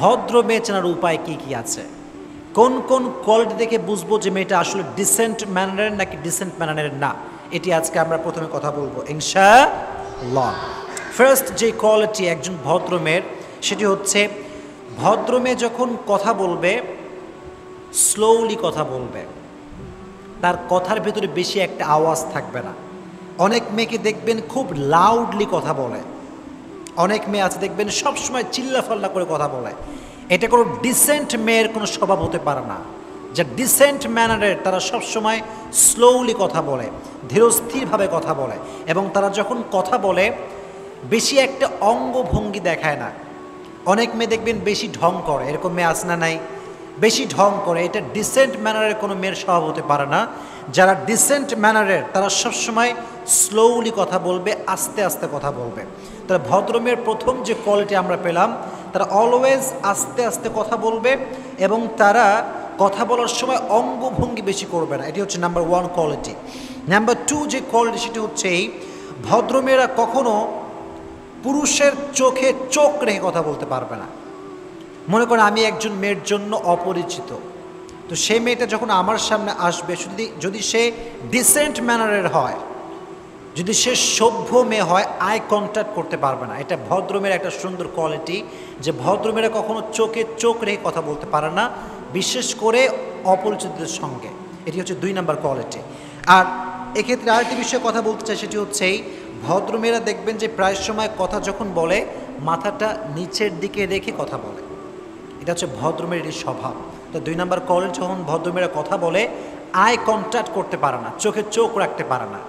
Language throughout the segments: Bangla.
ভদ্র মেয়ে চেনার উপায় কি কি আছে? কোন কোন কোয়ালিটি দেখে বুঝব যে মেয়েটা আসলে ডিসেন্ট ম্যানারের নাকি ডিসেন্ট ম্যানারের না? এটি আজকে আমরা প্রথমে কথা বলব ইনশা ল ফার্স্ট যে কোয়ালিটি একজন ভদ্র মেয়ের, সেটি হচ্ছে ভদ্র মেয়ে যখন কথা বলবে স্লোলি কথা বলবে, তার কথার ভেতরে বেশি একটা আওয়াজ থাকবে না। অনেক মেয়েকে দেখবেন খুব লাউডলি কথা বলে। অনেক মেয়ে আছে, দেখবেন সবসময় চিল্লাফাল্লা করে কথা বলে। এটা কোনো ডিসেন্ট মেয়ের কোনো স্বভাব হতে পারে না। যা ডিসেন্ট ম্যানারের তারা সবসময় স্লোলি কথা বলে, ধীরস্থিরভাবে কথা বলে এবং তারা যখন কথা বলে, বেশি একটা অঙ্গভঙ্গি দেখায় না। অনেক মেয়ে দেখবেন বেশি ঢং করে, এরকম মেয়ে আছে না নাই? বেশি ঢং করে, এটা ডিসেন্ট ম্যানারের কোনো মেয়ের স্বভাব হতে পারে না। যারা ডিসেন্ট ম্যানারের তারা সবসময় স্লোলি কথা বলবে, আস্তে আস্তে কথা বলবে। তারা ভদ্রমের প্রথম যে কোয়ালিটি আমরা পেলাম, তারা অলওয়েজ আস্তে আস্তে কথা বলবে এবং তারা কথা বলার সময় অঙ্গভঙ্গি বেশি করবে না। এটি হচ্ছে number one quality number two যে কোয়ালিটি সেটি হচ্ছে এই, ভদ্রমেয়েরা কখনো পুরুষের চোখে চোখ রেখে কথা বলতে পারবে না। মনে করেন আমি একজন মেয়ের জন্য অপরিচিত। তো সেই মেয়েটা যখন আমার সামনে আসবে যদি যদি সে ডিসেন্ট ম্যানারের হয় যদি সে সভ্য মেয়ে হয় আই কন্ট্যাক্ট করতে পারবে না। এটা ভদ্রমের একটা সুন্দর কোয়ালিটি যে ভদ্রমেরা কখনো চোখে চোখ রেখে কথা বলতে পারে না, বিশেষ করে অপরিচিতদের সঙ্গে। এটি হচ্ছে দুই নাম্বার কোয়ালিটি আর এক্ষেত্রে আরেকটি বিষয়ে কথা বলতে চাই, সেটি হচ্ছে এই, ভদ্রমেয়েরা দেখবেন যে প্রায় সময় কথা যখন বলে, মাথাটা নিচের দিকে রেখে কথা বলে। এটা হচ্ছে ভদ্রমেয়ের স্বভাব। তো দুই নাম্বার কলেজ যখন ভদ্রমেয়েরা কথা বলে আই কন্ট্যাক্ট করতে পারে না, চোখে চোখ রাখতে পারে না।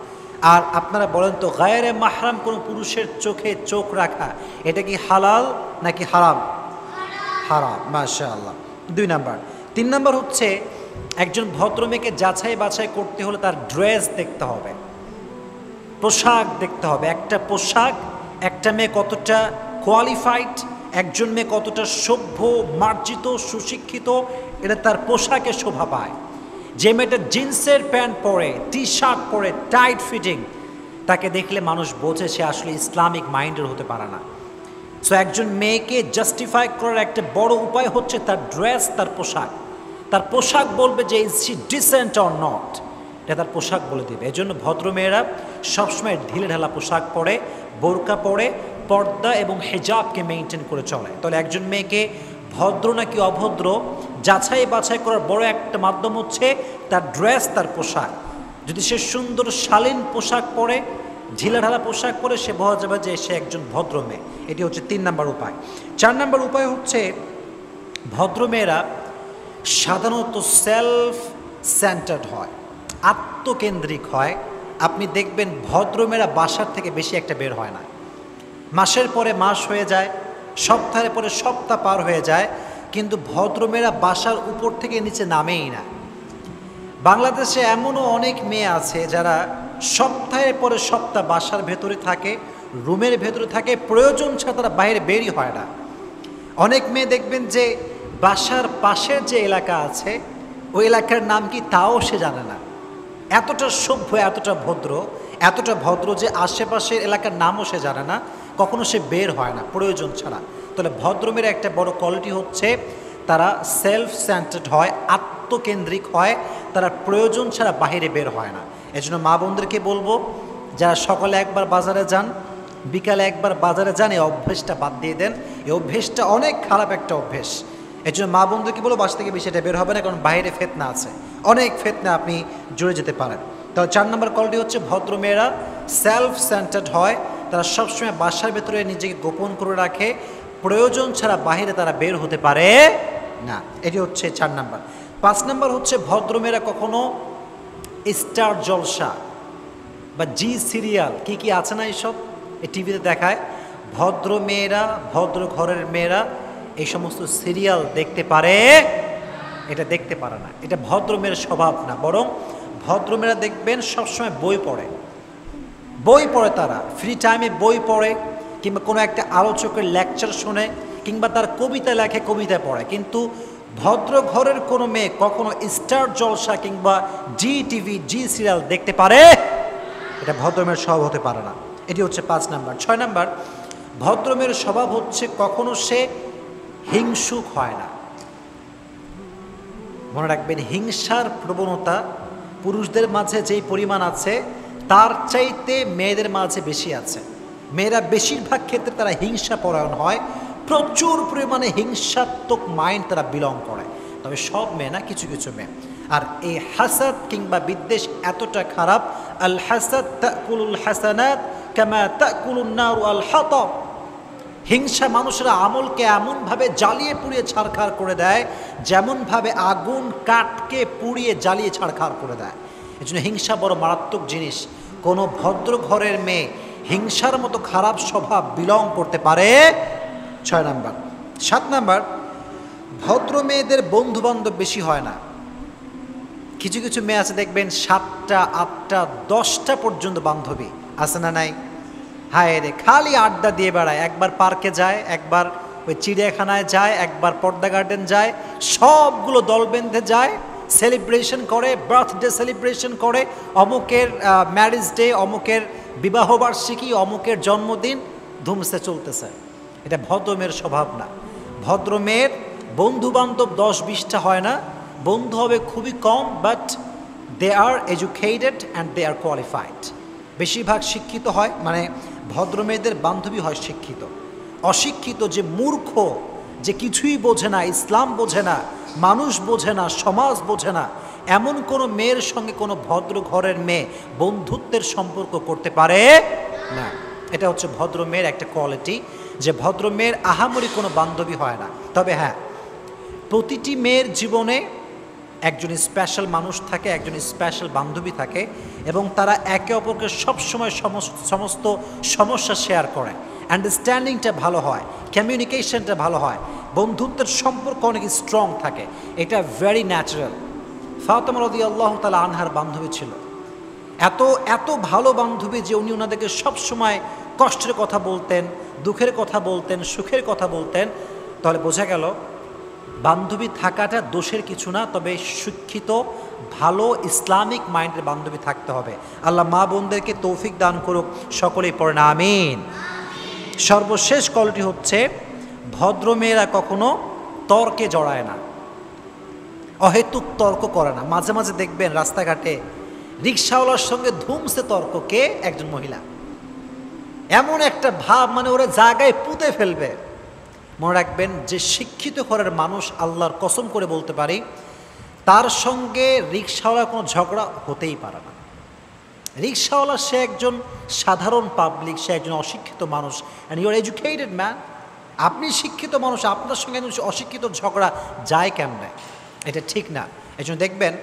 আর আপনারা বলেন তো, গায়ের মাহরাম কোনো পুরুষের চোখে চোখ রাখা, এটা কি হালাল নাকি হারাম? হারাম মাশা আল্লাহ দুই নাম্বার। তিন নাম্বার হচ্ছে, একজন ভদ্র মেয়েকে যাচাই বাছাই করতে হলে তার ড্রেস দেখতে হবে। পোশাক দেখতে হবে। একটা পোশাক, একটা মেয়ে কতটা কোয়ালিফাইড একজন মেয়ে কতটা সভ্য, মার্জিত, সুশিক্ষিত, এটা তার পোশাকে শোভা পায়। যে মেয়েটা জিন্সের প্যান্ট পরে টি শার্ট পরে, টাইট ফিটিং, তাকে দেখলে মানুষ বোঝে সে আসলে ইসলামিক মাইন্ডের হতে পারে না। সো একজন মেয়েকে জাস্টিফাই করার একটা বড় উপায় হচ্ছে তার ড্রেস তার পোশাক। তার পোশাক বলবে যে is she decent or not এটা তার পোশাক বলে দেবে। এই জন্য ভদ্রমেয়েরা সবসময় ঢিলে ঢালা পোশাক পরে, বোরকা পরে, পর্দা এবং হেজাবকে মেনটেন করে চলে। তাহলে একজন মেয়েকে ভদ্র নাকি অভদ্র যাচাই বাছাই করার বড় একটা মাধ্যম হচ্ছে তার ড্রেস, তার পোশাক। যদি সে সুন্দর, শালীন পোশাক পরে, ঢিলাঢালা পোশাক পরে, সে বোঝা যাবে যে সে একজন ভদ্র মেয়ে এটি হচ্ছে তিন নম্বর উপায়। চার নম্বর উপায় হচ্ছে ভদ্রমেয়েরা সাধারণত সেলফ সেন্টার্ড হয়, আত্মকেন্দ্রিক হয়। আপনি দেখবেন ভদ্রমেয়েরা বাসার থেকে বেশি একটা বের হয় না। মাসের পরে মাস হয়ে যায়, সপ্তাহের পরে সপ্তাহ পার হয়ে যায় কিন্তু ভদ্রমেয়েরা বাসার উপর থেকে নিচে নামেই না। বাংলাদেশে এমনও অনেক মেয়ে আছে যারা সপ্তাহের পরে সপ্তাহ বাসার ভেতরে থাকে, রুমের ভেতরে থাকে, প্রয়োজন ছাড়া তারা বাইরে বেরই হয় না। অনেক মেয়ে দেখবেন যে বাসার পাশের যে এলাকা আছে, ওই এলাকার নাম কি তাও সে জানে না। এতটা সভ্য, এতটা ভদ্র এতটা ভদ্র যে আশেপাশের এলাকার নামও সে জানে না, কখনো সে বের হয় না, প্রয়োজন ছাড়া। তাহলে ভদ্রমের একটা বড় কোয়ালিটি হচ্ছে তারা সেলফ সেন্টার্ড হয়, আত্মকেন্দ্রিক হয়, তারা প্রয়োজন ছাড়া বাহিরে বের হয় না। এজন্য মা বোনদেরকে বলব, যারা সকালে একবার বাজারে যান, বিকালে একবার বাজারে যান, এই অভ্যেসটা বাদ দিয়ে দেন। এই অভ্যেসটা অনেক খারাপ একটা অভ্যেস। এই জন্য মা বন্ধুকে বলো বাসা থেকে বেশি এটা বের হবে না, কারণ বাইরে ফেতনা আছে। অনেক ফেতনা আপনি জুড়ে যেতে পারেন। তাহলে চার নম্বর কলটি হচ্ছে ভদ্র মেয়েরা সেলফ সেন্টার্ড হয়, তারা সবসময় বাসার ভেতরে নিজেকে গোপন করে রাখে প্রয়োজন ছাড়া বাহিরে তারা বের হতে পারে না। এটি হচ্ছে চার নাম্বার। পাঁচ নাম্বার হচ্ছে ভদ্রমেয়েরা কখনো স্টার জলসা বা জি সিরিয়াল, কি কি আছে না এইসব এই টিভিতে দেখায়। ভদ্র মেয়েরা ভদ্র ঘরের মেয়েরা এই সমস্ত সিরিয়াল দেখতে পারে, এটা দেখতে পারে না। এটা ভদ্র মেয়ের স্বভাব না, বরং ভদ্র মেয়েরা দেখবেন সবসময় বই পড়ে। বই পড়ে তারা, ফ্রি টাইমে বই পড়ে কিংবা কোনো একটা আলোচকের লেকচার শোনে কিংবা তার কবিতা লেখে কবিতা পড়ে। কিন্তু ভদ্র ঘরের কোনো মেয়ে কখনো স্টার জলসা কিংবা জি টিভি জি সিরিয়াল দেখতে পারে? এটা ভদ্রমের স্বভাব হতে পারে না। এটি হচ্ছে পাঁচ নাম্বার। ছয় নাম্বার ভদ্রমের স্বভাব হচ্ছে কখনো সে হিংসুক হয় না। মনে রাখবেন, হিংসার প্রবণতা পুরুষদের মাঝে যেই পরিমাণ আছে, তার চাইতে মেয়েদের মাঝে বেশি আছে। মেয়েরা বেশিরভাগ ক্ষেত্রে তারা হিংসা পরায়ণ হয়, প্রচুর পরিমাণে হিংসাত্মক মাইন্ড তারা বিলং করে। তবে সব মেয়ে না, কিছু কিছু মেয়ে। আর এই হাসাদ কিংবা বিদ্বেষ এতটা খারাপ, আল হাসাদ তাকুলুল হাসানাত কামা তাকুলুন নারু আল হাতব হিংসা মানুষের আমলকে এমনভাবে জ্বালিয়ে পুড়িয়ে ছাড়খাড় করে দেয়, যেমনভাবে আগুন কাঠকে পুড়িয়ে জ্বালিয়ে ছাড়খাড় করে দেয়। এই জন্য হিংসা বড় মারাত্মক জিনিস। কোনো ভদ্র ঘরের মেয়ে হিংসার মতো খারাপ স্বভাব বিলং করতে পারে। ছয় নাম্বার। সাত নাম্বার, ভদ্র মেয়েদের বন্ধু বান্ধব বেশি হয় না। কিছু কিছু মেয়ে আছে, দেখবেন সাতটা, আটটা, দশটা পর্যন্ত বান্ধবী। আছে না নাই? হায় রে, খালি আড্ডা দিয়ে বেড়ায়। একবার পার্কে যায়, একবার ওই চিড়িয়াখানায় যায়, একবার পর্দা গার্ডেন যায়, সবগুলো দল বেঁধে যায়। সেলিব্রেশন করে, বার্থডে সেলিব্রেশন করে, অমুকের ম্যারেজ ডে অমুকের বিবাহবার্ষিকী অমুকের জন্মদিন, ধুমসে চলতেছে। এটা ভদ্র মেয়ের স্বভাব না। ভদ্র মেয়ের বন্ধু বান্ধব দশ বিশটা হয় না। বন্ধু হবে খুবই কম but they are educated and they are qualified বেশিরভাগ শিক্ষিত হয় মানে ভদ্র মেয়েদের বান্ধবী হয় শিক্ষিত। অশিক্ষিত যে মূর্খ, যে কিছুই বোঝে না, ইসলাম বোঝে না মানুষ বোঝে না, সমাজ বোঝে না। এমন কোনো মেয়ের সঙ্গে কোনো ভদ্র ঘরের মেয়ে বন্ধুত্বের সম্পর্ক করতে পারে? না। এটা হচ্ছে ভদ্র মেয়ের একটা কোয়ালিটি যে ভদ্র মেয়ের আহামরি কোনো বান্ধবী হয় না। তবে হ্যাঁ প্রতিটি মেয়ের জীবনে একজন স্পেশাল মানুষ থাকে, একজন স্পেশাল বান্ধবী থাকে এবং তারা একে অপরকে সবসময় সমস্ত সমস্ত সমস্যা শেয়ার করে। আন্ডারস্ট্যান্ডিংটা ভালো হয় কমিউনিকেশনটা ভালো হয়। বন্ধুত্বের সম্পর্ক অনেক স্ট্রং থাকে। এটা ভেরি ন্যাচারাল ফাতেমা রদি আল্লাহ তালা আনহার বান্ধবী ছিল। এত এত ভালো বান্ধবী যে উনি ওনাদেরকে সবসময় কষ্টের কথা বলতেন, দুঃখের কথা বলতেন, সুখের কথা বলতেন। তাহলে বোঝা গেল, বান্ধবী থাকাটা দোষের কিছু না, তবে শিক্ষিত, ভালো, ইসলামিক মাইন্ডের বান্ধবী থাকতে হবে। আল্লাহ মা বোনদেরকে তৌফিক দান করুক, সকলেই পড়ে না, আমিন। সর্বশেষ কলটি হচ্ছে ভদ্র মেয়েরা কখনো তর্কে জড়ায় না, অহেতুক তর্ক করে না। মাঝে মাঝে দেখবেন রাস্তাঘাটে রিক্সাওয়ালার সঙ্গে ধুমসে তর্ক কে একজন মহিলা। এমন একটা ভাব মানে ওরা জায়গায় পুঁতে ফেলবে। মনে রাখবেন যে শিক্ষিত ঘরের মানুষ আল্লাহর কসম করে বলতে পারি, তার সঙ্গে রিক্সাওয়ালার কোনো ঝগড়া হতেই পারে না। রিক্সাওয়ালা সে একজন সাধারণ পাবলিক সে একজন অশিক্ষিত মানুষ অ্যান্ড ইউর এডুকেটেড ম্যান আপনি শিক্ষিত মানুষ, আপনার সঙ্গে অশিক্ষিত ঝগড়া যায় কেমনে? এটা ঠিক না। এই জন্য দেখবেন,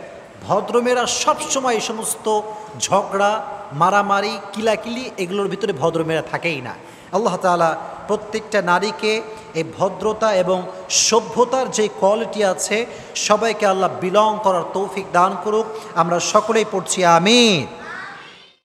ভদ্রমেয়েরা সবসময় এই সমস্ত ঝগড়া, মারামারি, কিলাকিলি এগুলোর ভিতরে ভদ্রমেয়েরা থাকেই না। আল্লাহ তালা প্রত্যেকটা নারীকে এই ভদ্রতা এবং সভ্যতার যে কোয়ালিটি আছে, সবাইকে আল্লাহ বিলং করার তৌফিক দান করুক। আমরা সকলেই পড়ছি, আমিন।